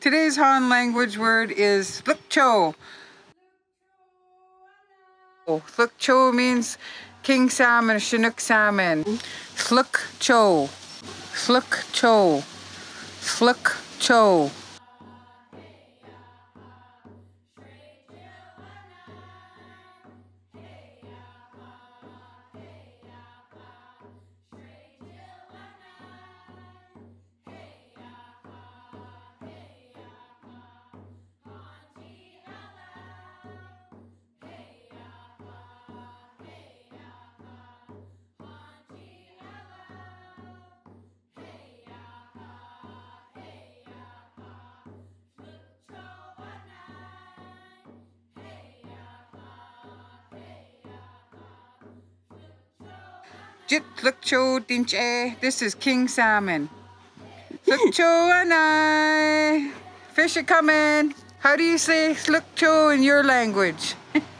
Today's Hän language word is Łuk Cho. Thlukcho means king salmon, Chinook salmon. Łuk Cho. Thlukcho. Łuk Cho Dinche. This is king salmon. Łuk Cho anai. Fish are coming. How do you say Łuk Cho in your language?